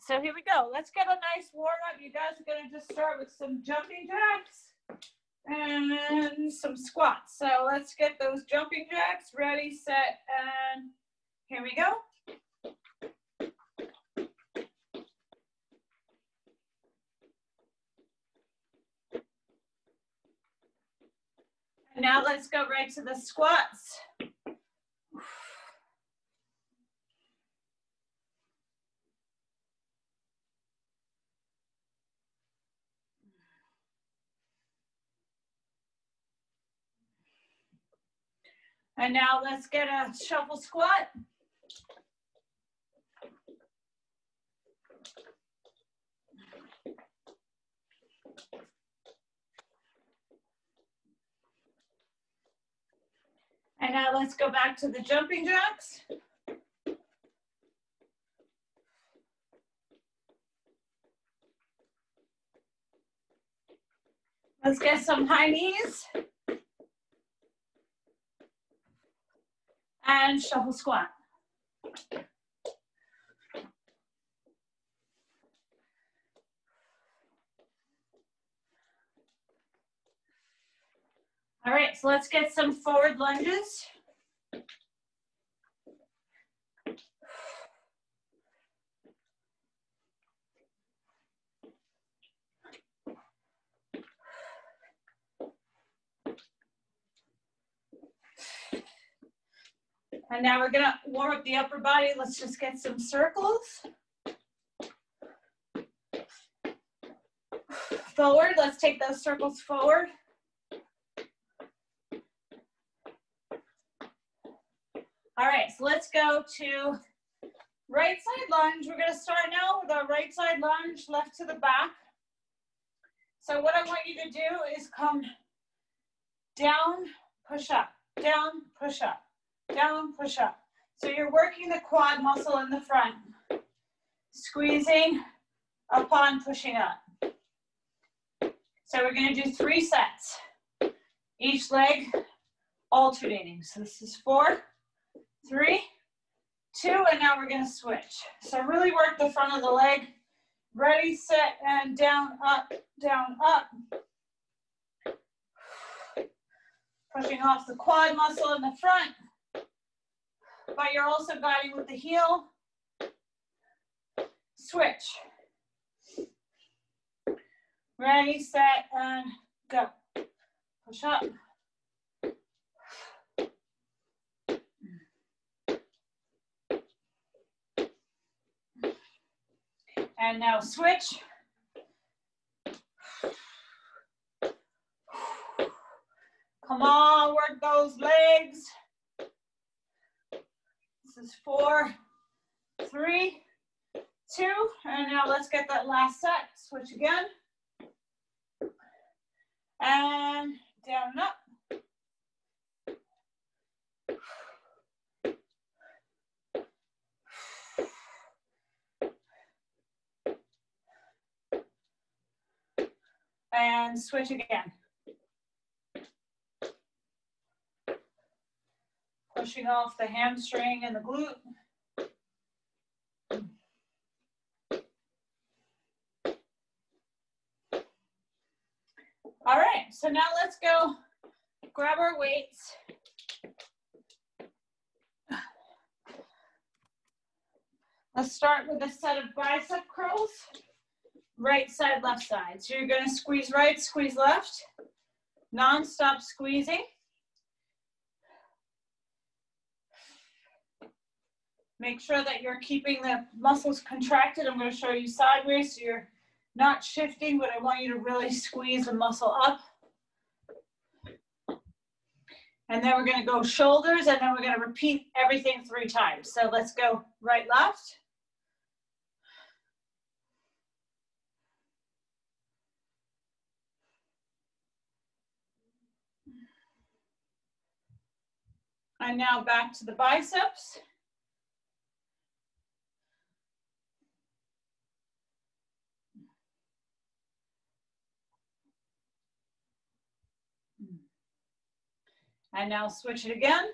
so here we go. Let's get a nice warm up. You guys are gonna just start with some jumping jacks and some squats. So let's get those jumping jacks ready, set, and here we go. Now let's go right to the squats. And now let's get a shuffle squat. And now let's go back to the jumping jacks. Let's get some high knees. And shuffle squat. All right, so let's get some forward lunges. And now we're gonna warm up the upper body. Let's just get some circles. Forward, let's take those circles forward. All right, so let's go to right side lunge. We're gonna start now with our right side lunge, left to the back. So what I want you to do is come down, push up, down, push up, down, push up. So you're working the quad muscle in the front, squeezing upon pushing up. So we're gonna do three sets, each leg alternating. So this is four, three, two, and now we're gonna switch. So really work the front of the leg. Ready, set, and down, up, down, up. Pushing off the quad muscle in the front, but you're also guiding with the heel. Switch. Ready, set, and go. Push up. And now switch. Come on, work those legs. Is four, three, two, and now let's get that last set. Switch again. And down and up. and switch again. Pushing off the hamstring and the glute. All right, so now let's go grab our weights. Let's start with a set of bicep curls right side, left side. So you're gonna squeeze right, squeeze left, non-stop squeezing. Make sure that you're keeping the muscles contracted. I'm gonna show you sideways so you're not shifting, but I want you to really squeeze the muscle up. And then we're gonna go shoulders and then we're gonna repeat everything three times. So let's go right, left. And now back to the biceps. And now switch it again.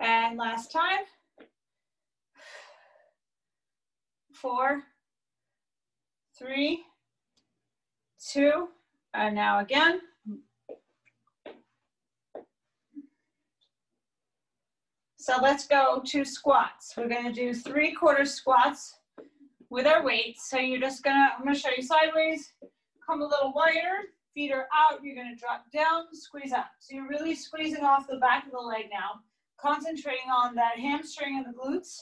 And last time. Four, three, two, and now again. So let's go to squats. We're gonna do three quarter squats with our weights. So you're just gonna, I'm gonna show you sideways, come a little wider, feet are out, you're gonna drop down, squeeze up. So you're really squeezing off the back of the leg now, concentrating on that hamstring and the glutes.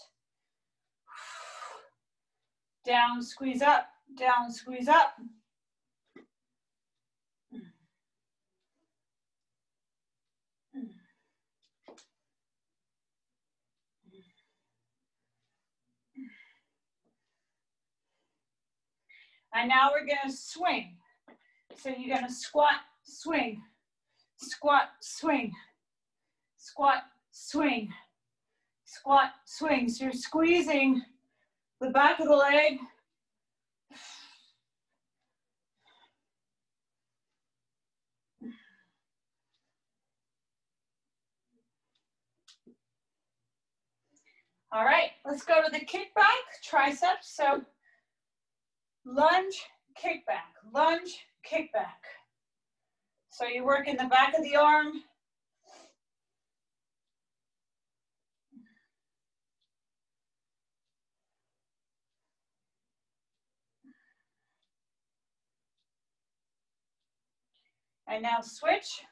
Down, squeeze up, down, squeeze up. And now we're gonna swing. So you're gonna squat, swing, squat, swing, squat, swing, squat, swing. So you're squeezing the back of the leg. All right, let's go to the kickback, triceps. So lunge, kickback, lunge, kickback. So you work in the back of the arm. And now switch.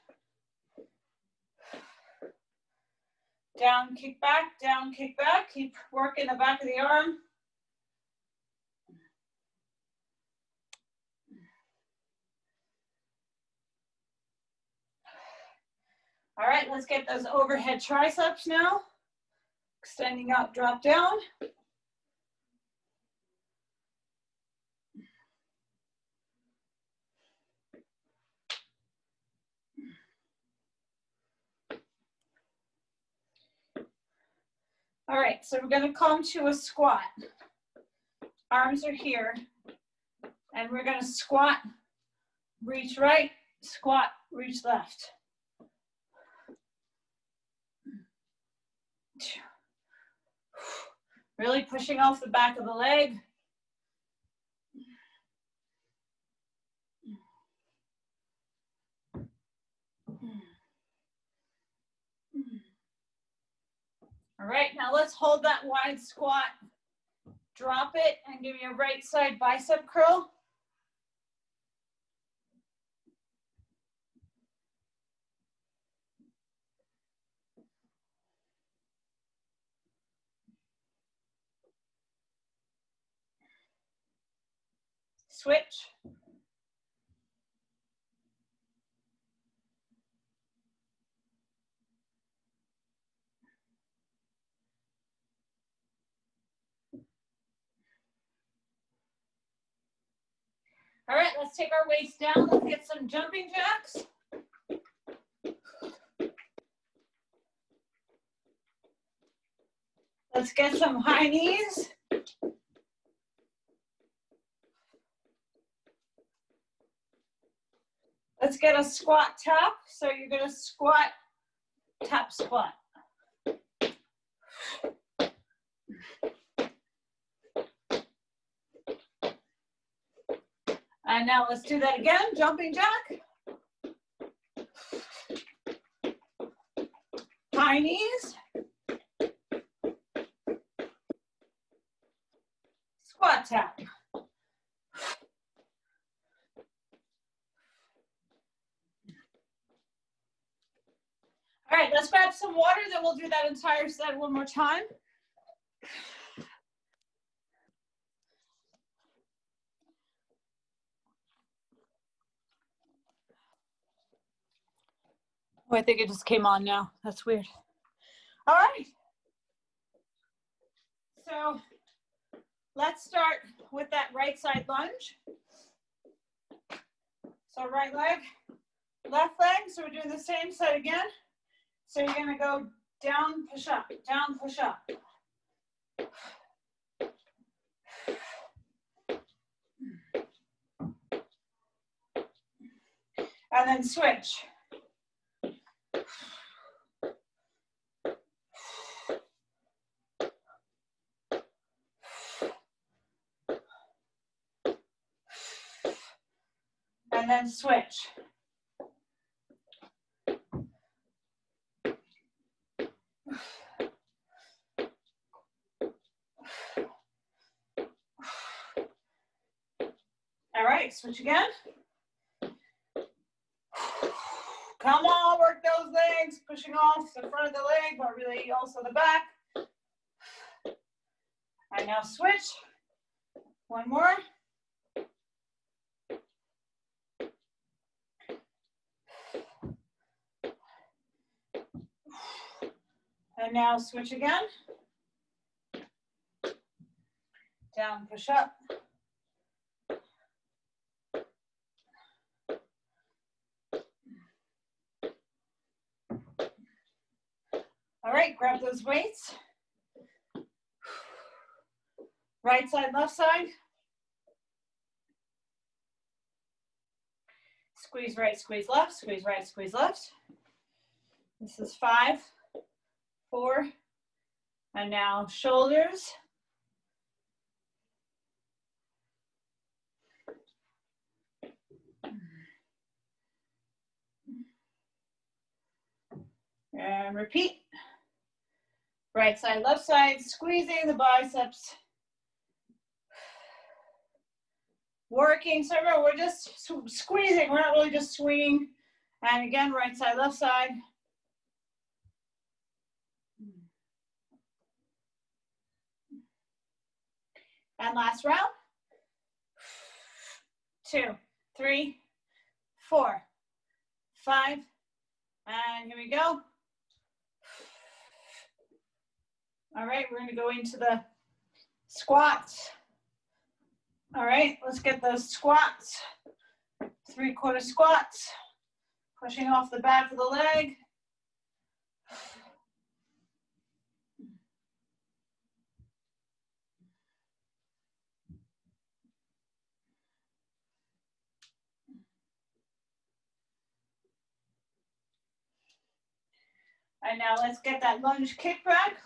Down, kick back, down, kick back. Keep working the back of the arm. All right, let's get those overhead triceps now. Extending up, drop down. All right, so we're gonna come to a squat. Arms are here. And we're gonna squat, reach right, squat, reach left. Really pushing off the back of the leg. All right, now let's hold that wide squat. Drop it and give me a right side bicep curl. Switch. All right, let's take our weights down. Let's get some jumping jacks. Let's get some high knees. Let's get a squat tap. So you're gonna squat, tap, squat. And now let's do that again, jumping jack. High knees. Squat tap. All right, let's grab some water, then we'll do that entire set one more time. Oh, I think it just came on now. That's weird. All right. So let's start with that right side lunge. So right leg, left leg. So we're doing the same set again. So you're gonna go down, push up, down, push up. And then switch. And then switch. Switch again. Come on, work those legs, pushing off the front of the leg, but really also the back. And now switch. One more. And now switch again. Down, push up. All right, grab those weights. Right side, left side. Squeeze right, squeeze left, squeeze right, squeeze left. This is five, four, and now shoulders. And repeat. Right side, left side, squeezing the biceps. Working, so remember, we're just squeezing, we're not really just swinging. And again, right side, left side. And last round. Two, three, four, five, and here we go. All right, we're gonna go into the squats. All right, let's get those squats. Three quarter squats. Pushing off the back of the leg. And now let's get that lunge kick back.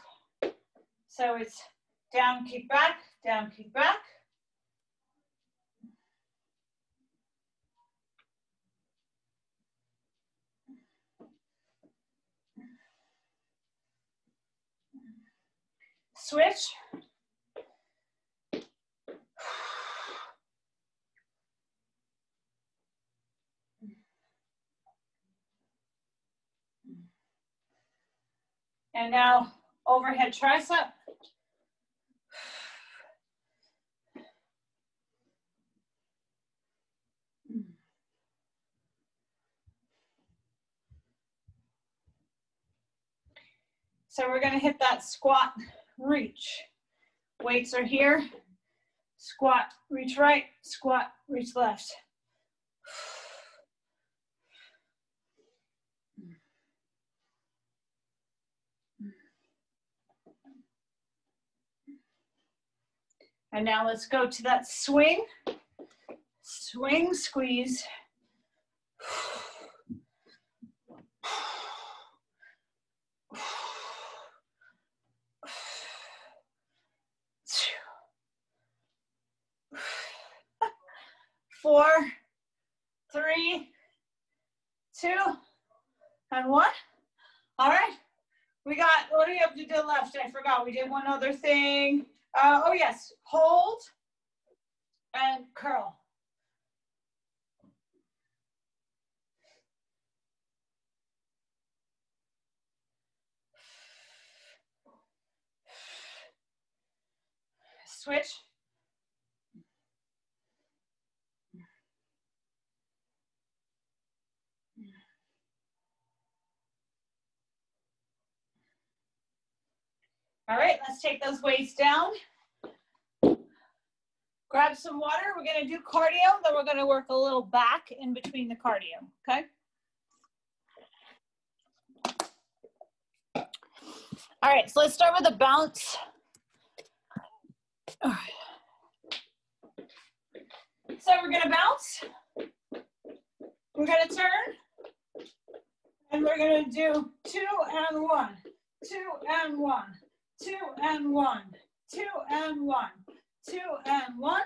So it's down, kick back, down, kick back. Switch. And now overhead tricep. So we're gonna hit that squat reach. Weights are here. Squat, reach right, squat, reach left. And now let's go to that swing. Swing, squeeze. Four, three, two, and one. All right. We got, what do you have to do left? I forgot. We did one other thing. Uh, oh yes, hold and curl. Switch. All right, let's take those weights down. Grab some water. We're gonna do cardio, then we're gonna work a little back in between the cardio, okay? All right, so let's start with a bounce. All right. So we're gonna bounce. We're gonna turn. And we're gonna do two and one, two and one, two and one, two and one, two and one,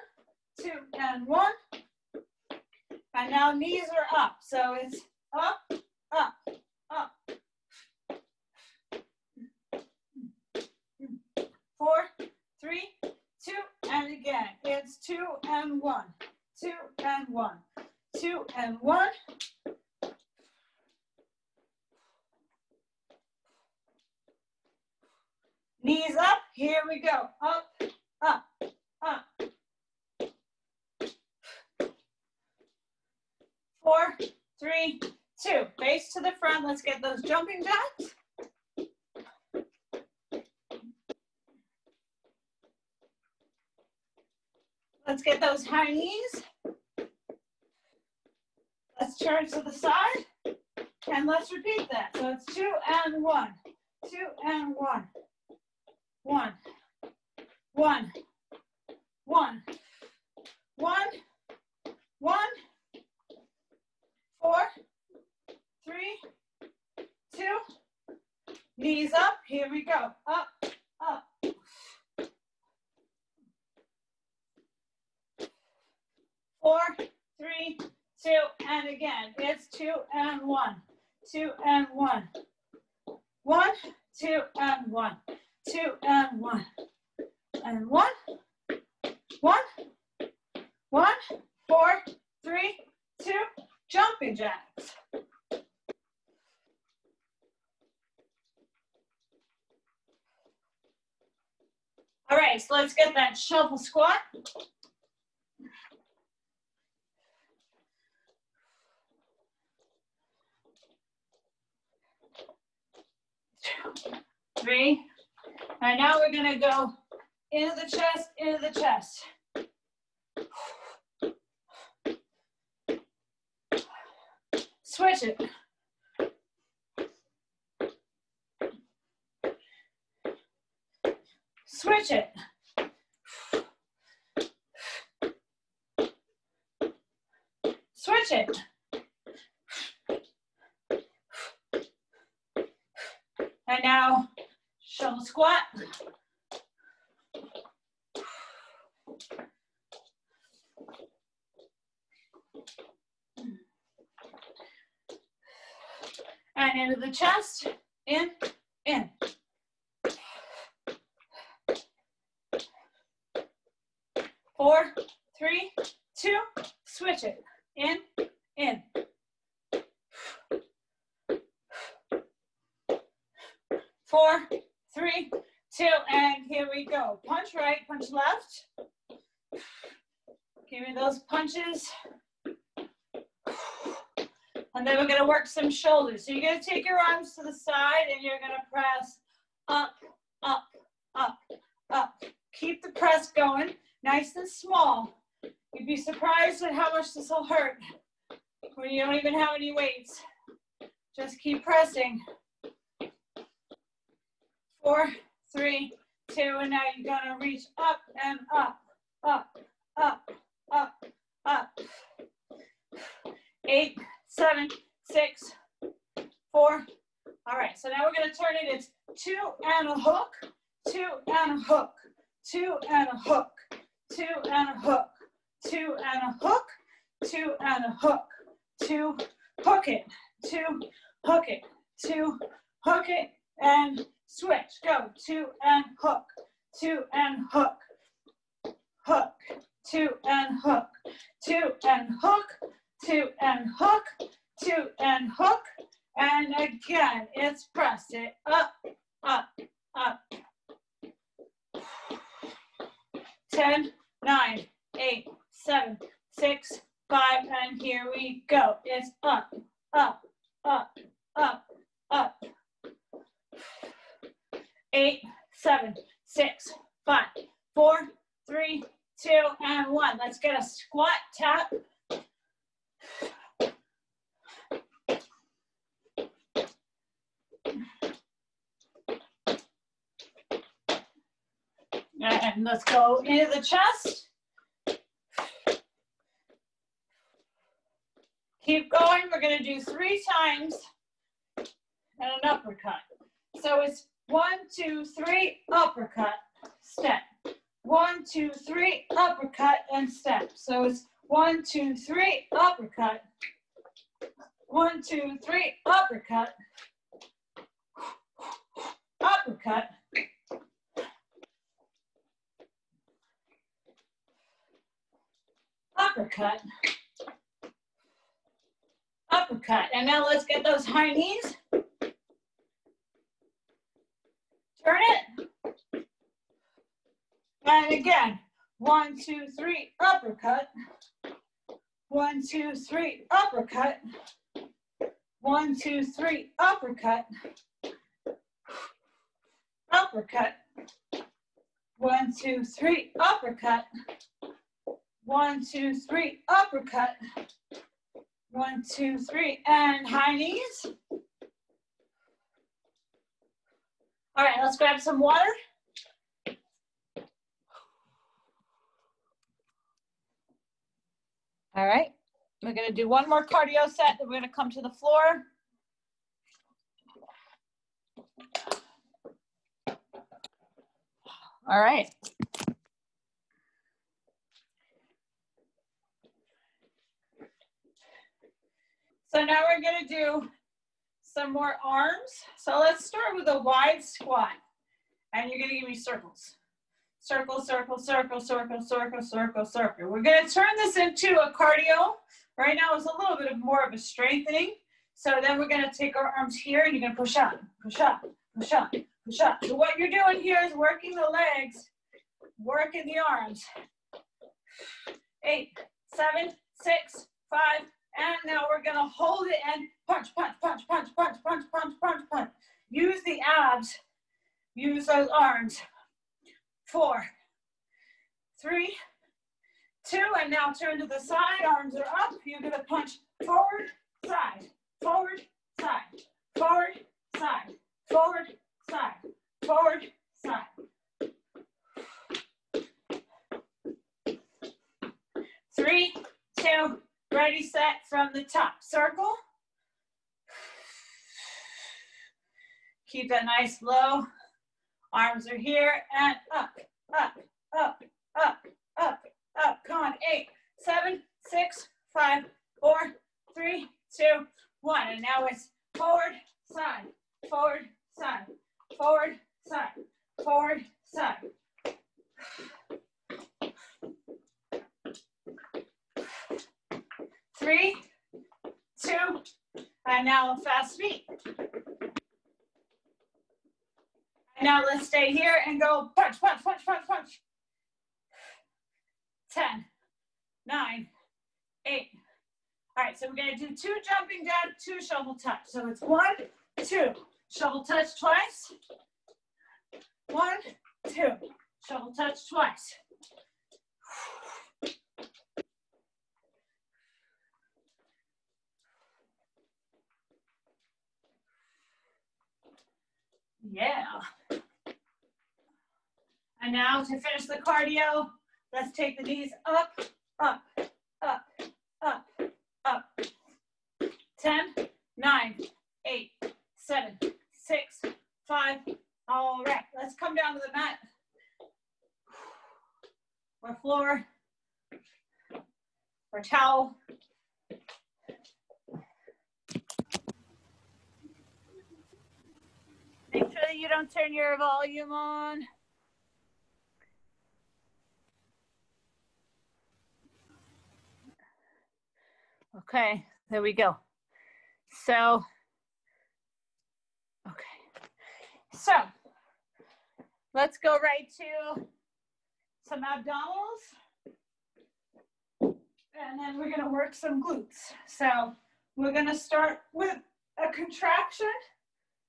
two and one. And now knees are up. So it's up, up, up. Four, three, two, and again. It's two and one, two and one, two and one. Knees up, here we go. Up, up, up. Four, three, two. Face to the front. Let's get those jumping jacks. Let's get those high knees. Let's turn to the side and let's repeat that. So it's two and one, two and one, one, one, one, one, one, four, three, two, knees up. Here we go. Up, up. Four, three, two, and again. It's two and one, two and one, one, two and one, two and one, and one, one, one, four, three, two, jumping jacks. All right, so let's get that shuffle squat. Three. And now we're gonna go into the chest, into the chest. Switch it. Switch it. Switch it. And now shuffle squat. And into the chest, in, in. Four, three, two, switch it. In, in. Four, three, two, and here we go. Punch right, punch left. Give me those punches. And then we're gonna work some shoulders. So you're gonna take your arms to the side and you're gonna press up, up, up, up. Keep the press going, nice and small. You'd be surprised at how much this will hurt when you don't even have any weights. Just keep pressing. Four, three, two, and now you're gonna reach up and up, up, up, up, up. Eight, seven, six, four. All right, so now we're gonna turn it. It's two and a hook, two and a hook, two and a hook, two and a hook, two and a hook, two and a hook, two, hook it, two, hook it, two, hook it, and switch. Go, two and hook, two and hook, hook, two and hook, two and hook, two and hook, two and hook, and again, it's pressed it up, up, up. 10, 9, 8, 7, 6, 5, and here we go. It's up, up, up, up, up. 8, 7, 6, 5, 4, 3, 2, and 1. Let's get a squat tap. And let's go into the chest. Keep going. We're going to do three times and an uppercut. So it's one, two, three, uppercut, step. One, two, three, uppercut, and step. So it's One, two, three, uppercut. One, two, three, uppercut. Uppercut. Uppercut. Uppercut. And now let's get those high knees. Turn it. And again, one, two, three, uppercut. One, two, three, uppercut. One, two, three, uppercut. Uppercut. One, two, three, uppercut. One, two, three, uppercut. One, two, three, and high knees. All right, let's grab some water. All right, we're gonna do one more cardio set, then we're gonna come to the floor. All right. So now we're gonna do some more arms. So let's start with a wide squat. And you're gonna give me circles. Circle, circle, circle, circle, circle, circle, circle. We're gonna turn this into a cardio. Right now it's a little bit of more of a strengthening. So then we're gonna take our arms here and you're gonna push up, push up, push up, push up. So what you're doing here is working the legs, working the arms. Eight, seven, six, five, and now we're gonna hold it and punch, punch, punch, punch, punch, punch, punch, punch, punch. Use the abs, use those arms. Four, three, two, and now turn to the side, arms are up. You're gonna punch forward, side, forward, side, forward, side, forward, side, forward, side. Three, two, Ready, set from the top. Circle. Keep that nice low. Arms are here and up, up, up, up, up, up. Come on, eight, seven, six, five, four, three, two, one. And now it's forward, side, forward, side, forward, side, forward, side. Three, two, and now fast feet. Now let's stay here and go punch, punch, punch, punch, punch. 10, 9, 8. All right, so we're gonna do two jumping down, two shovel touch. So it's one, two, shovel touch twice. One, two, shovel touch twice. Yeah. And now to finish the cardio, let's take the knees up, up, up, up, up. 10, 9, 8, 7, 6, 5. All right, let's come down to the mat or floor or towel. Make sure that you don't turn your volume on. Okay, there we go. So, okay. So, let's go right to some abdominals. And then we're gonna work some glutes. So, we're gonna start with a contraction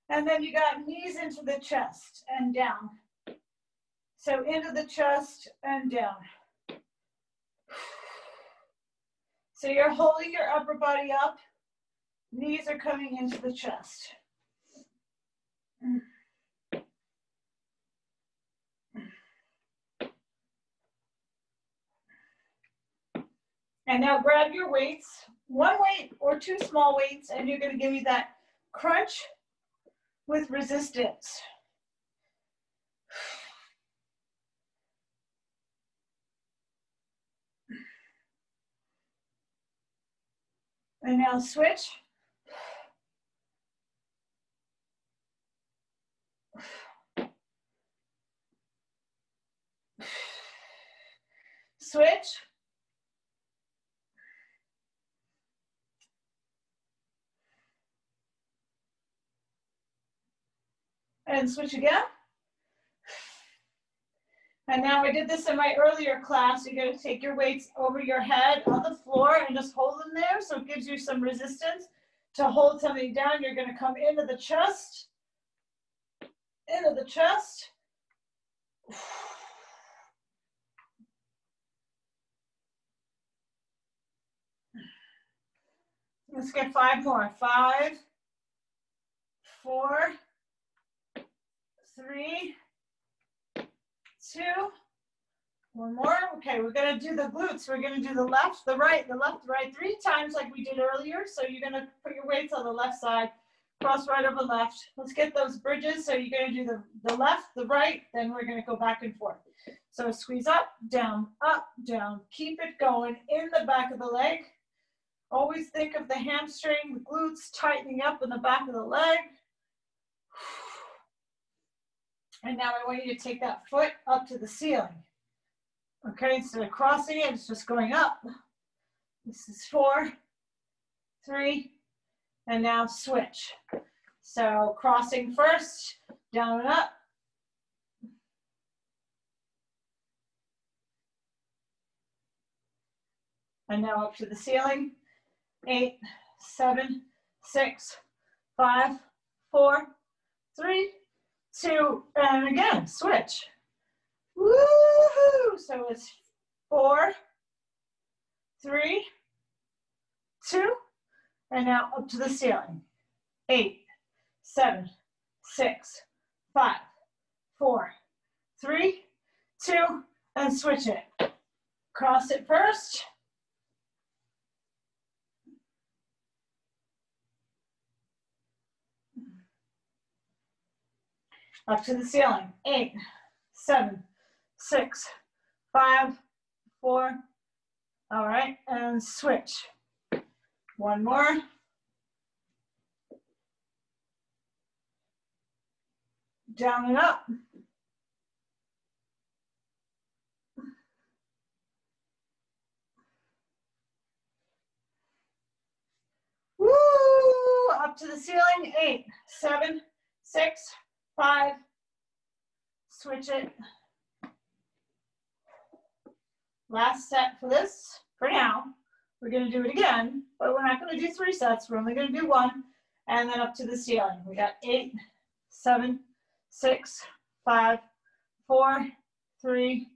and then you got knees into the chest and down. So into the chest and down. So you're holding your upper body up. Knees are coming into the chest. And now grab your weights, one weight or two small weights, and you're gonna give me that crunch with resistance. And now switch. Switch. And switch again. And now I did this in my earlier class. You're gonna take your weights over your head on the floor and just hold them there. So it gives you some resistance to hold something down. You're gonna come into the chest, into the chest. Let's get five more. Five, four, three, two, one more. Okay, we're gonna do the glutes. We're gonna do the left, the right, the left, the right, three times like we did earlier. So you're gonna put your weights on the left side, cross right over left. Let's get those bridges. So you're gonna do the, the left, the right, then we're gonna go back and forth. So squeeze up, down, up, down. Keep it going in the back of the leg. Always think of the hamstring, the glutes tightening up in the back of the leg. And now I want you to take that foot up to the ceiling. Okay, instead of crossing it, it's just going up. This is four, three, and now switch. So crossing first, down and up. And now up to the ceiling. Eight, seven, six, five, four, three, two, and again, switch. Woohoo! So it's four, three, two, and now up to the ceiling. Eight, seven, six, five, four, three, two, and switch it. Cross it first. Up to the ceiling. Eight, seven, six, five, four. All right, and switch. One more. Down and up. Woo! Up to the ceiling. Eight, seven, six, five, switch it. Last set for this, for now. We're gonna do it again, but we're not gonna do three sets. We're only gonna do one, and then up to the ceiling. We got eight, seven, six, five, four, three,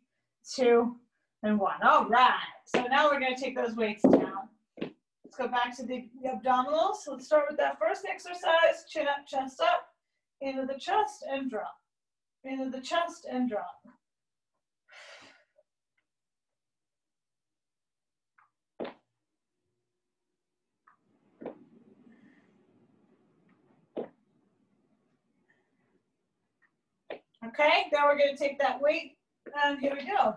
two, and one. All right, so now we're gonna take those weights down. Let's go back to the, abdominals. Let's start with that first exercise, chin up, chest up into the chest and drop, into the chest and drop. Okay, now we're going to take that weight and here we go.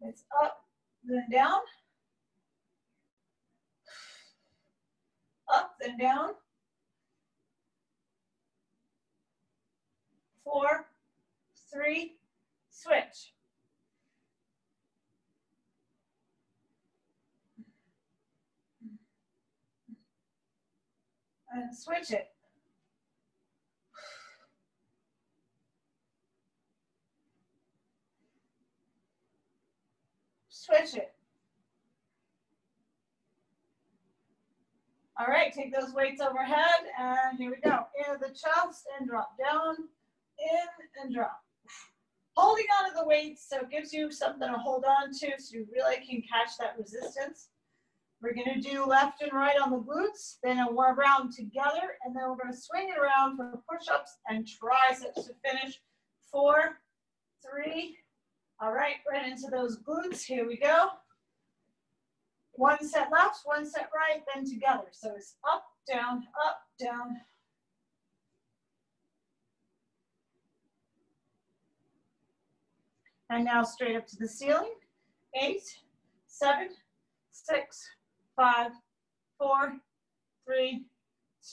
It's up, then down. Up, then down. Four, three, switch. And switch it. Switch it. All right, take those weights overhead and here we go. Into the chest and drop down in and drop. Holding on to the weights, so it gives you something to hold on to so you really can catch that resistance. We're gonna do left and right on the glutes, then a warm round together, and then we're gonna swing it around for push-ups and triceps to finish. Four, three, all right, right into those glutes, here we go. One set left, one set right, then together. So it's up, down, up, down, And now straight up to the ceiling. Eight, seven, six, five, four, three,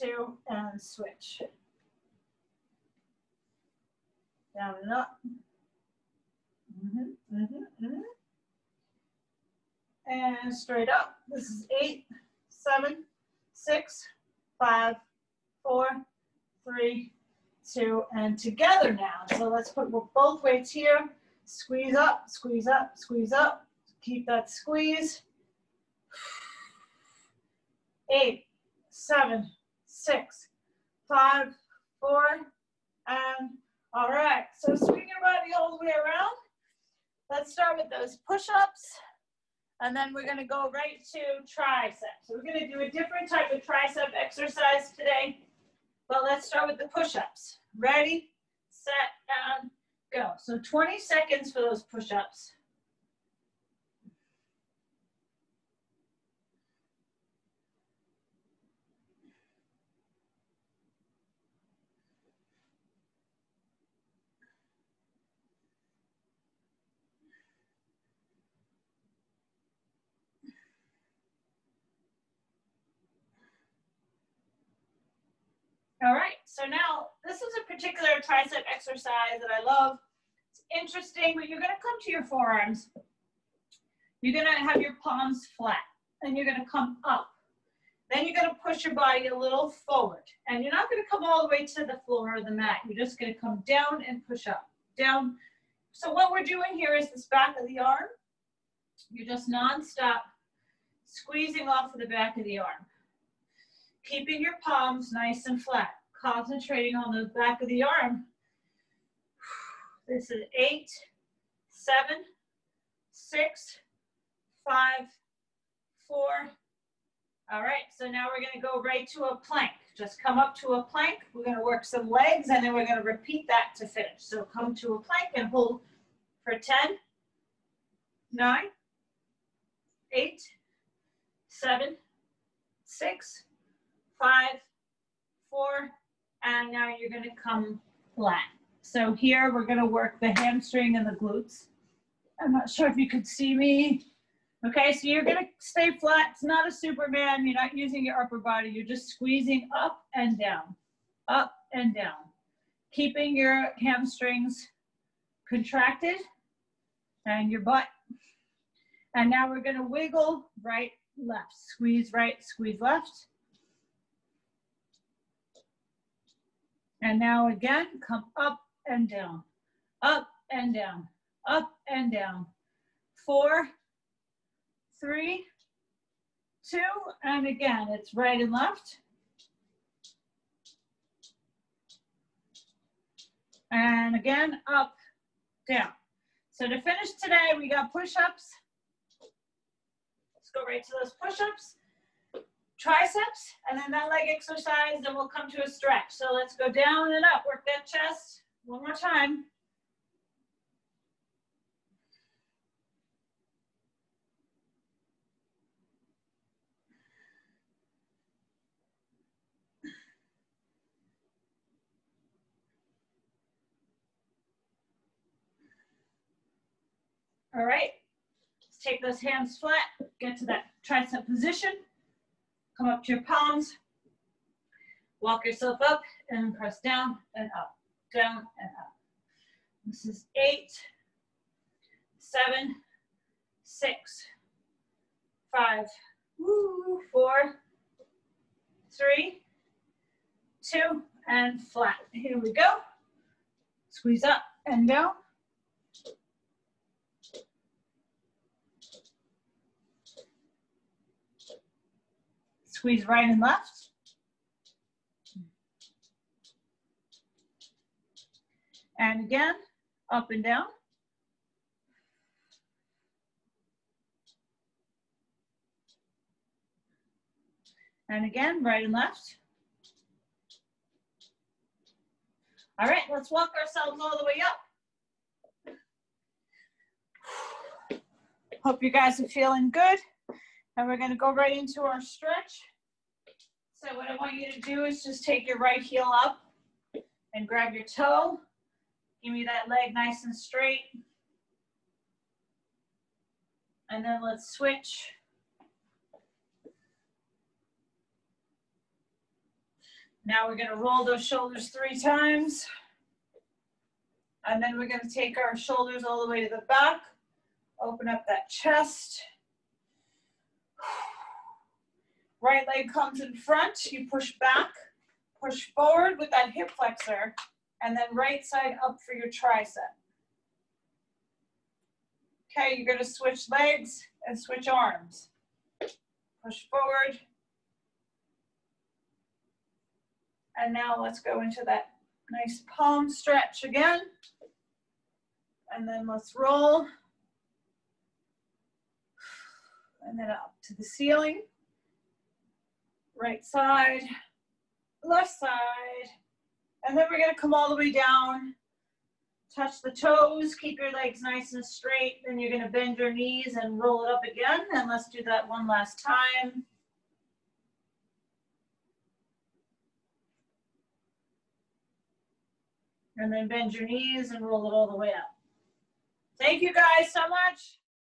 two, and switch. Down and up. Mm -hmm, mm -hmm, mm -hmm. And straight up. This is eight, seven, six, five, four, three, two, and together now. So let's put both weights here. Squeeze up, squeeze up, squeeze up. Keep that squeeze. Eight, seven, six, five, four, and all right. So swing your body all the way around. Let's start with those push-ups. And then we're gonna go right to triceps. So we're gonna do a different type of tricep exercise today, but let's start with the push-ups. Ready, set, and go. So 20 seconds for those push-ups. All right, so now this is a particular tricep exercise that I love. It's interesting, but you're gonna come to your forearms. You're gonna have your palms flat and you're gonna come up. Then you're gonna push your body a little forward. And you're not gonna come all the way to the floor or the mat. You're just gonna come down and push up, down. So what we're doing here is this back of the arm. You're just nonstop squeezing off of the back of the arm keeping your palms nice and flat, concentrating on the back of the arm. This is eight, seven, six, five, four. All right, so now we're gonna go right to a plank. Just come up to a plank. We're gonna work some legs and then we're gonna repeat that to finish. So come to a plank and hold for 10, nine, eight, seven, six, five, four, and now you're gonna come flat. So here we're gonna work the hamstring and the glutes. I'm not sure if you could see me. Okay, so you're gonna stay flat. It's not a Superman. You're not using your upper body. You're just squeezing up and down, up and down. Keeping your hamstrings contracted and your butt. And now we're gonna wiggle right, left. Squeeze right, squeeze left. And now again, come up and down, up and down, up and down. Four, three, two, and again, it's right and left. And again, up, down. So to finish today, we got push-ups. Let's go right to those push-ups triceps, and then that leg exercise, then we'll come to a stretch. So let's go down and up, work that chest one more time. All right, let's take those hands flat, get to that tricep position. Come up to your palms. Walk yourself up and press down and up, down and up. This is eight, seven, six, five, woo, four, three, two, and flat. Here we go. Squeeze up and down. Squeeze right and left. And again, up and down. And again, right and left. All right, let's walk ourselves all the way up. Hope you guys are feeling good. And we're gonna go right into our stretch. So what I want you to do is just take your right heel up and grab your toe. Give me that leg nice and straight. And then let's switch. Now we're gonna roll those shoulders three times. And then we're gonna take our shoulders all the way to the back, open up that chest. Right leg comes in front, you push back, push forward with that hip flexor, and then right side up for your tricep. Okay, you're gonna switch legs and switch arms. Push forward. And now let's go into that nice palm stretch again. And then let's roll. And then up to the ceiling. Right side, left side. And then we're gonna come all the way down touch the toes, keep your legs nice and straight. Then you're gonna bend your knees and roll it up again. And let's do that one last time. And then bend your knees and roll it all the way up. Thank you guys so much.